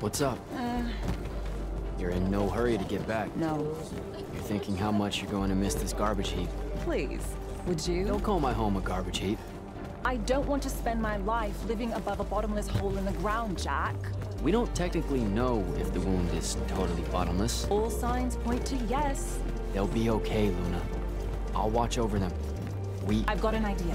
what's up? Uh, You're in no hurry to get back. no. You're thinking how much you're going to miss this garbage heap. Please, would you? Don't call my home a garbage heap. I don't want to spend my life living above a bottomless hole in the ground, Jak. We don't technically know if the wound is totally bottomless. All signs point to yes. They'll be okay, Luna. I'll watch over them. We... I've got an idea.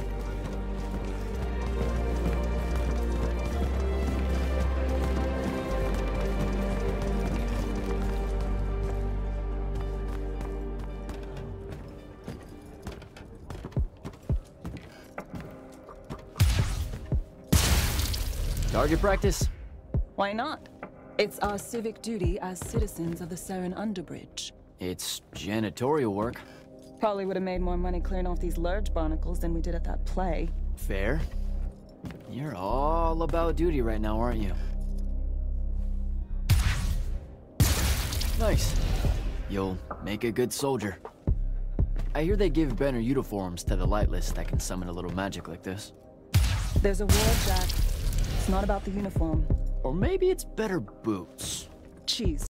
Target practice? Why not? It's our civic duty as citizens of the Seren Underbridge. It's janitorial work. Probably would have made more money clearing off these large barnacles than we did at that play. Fair. You're all about duty right now, aren't you? Nice. You'll make a good soldier. I hear they give better uniforms to the Lightless that can summon a little magic like this. There's a war, Jak. It's not about the uniform. Or maybe it's better boots. Cheese.